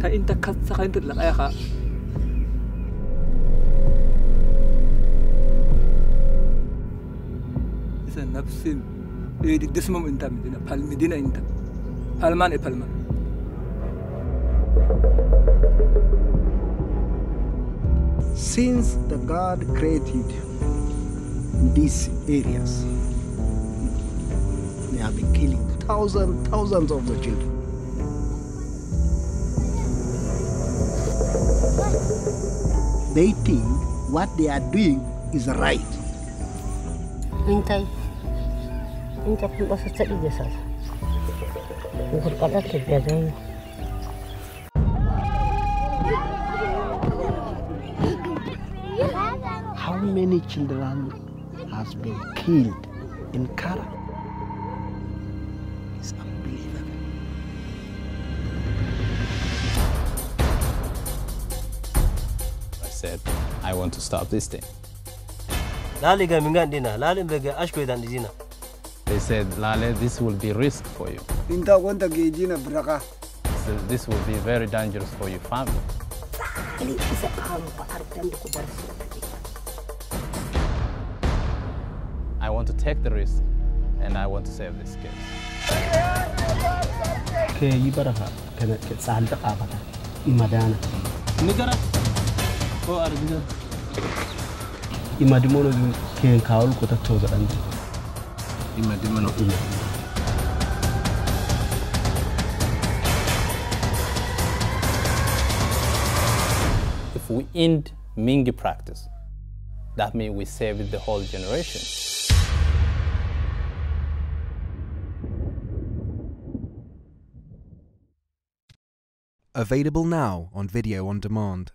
ta inta katsa ka inta laqaya ka isa nafsin edi desmam inta medina pal medina inta palman e palman. Since the God created these areas, have been killing thousands, thousands of the children. They think what they are doing is right. Hintay. Hintay kung basta sa iya sa. Ukot ka dati. How many children has been killed in Kara? Said, I want to stop this thing. lali ga mingan dina lali bega ashko dan dina They said, Lale, this will be risk for you. Inta kwanta gejina braka. So this will be very dangerous for your family. Ali isa kamu pa ardan da ku bar su. I want to take the risk and I want to save this kid. ke yi baraka kana ke tsalda qabata imadana nigara ko ardiga imadi mono gi ke kawul ko ta toza Imadi mono. If we end Mingi practice, that means we save the whole generation. Available now on video on demand.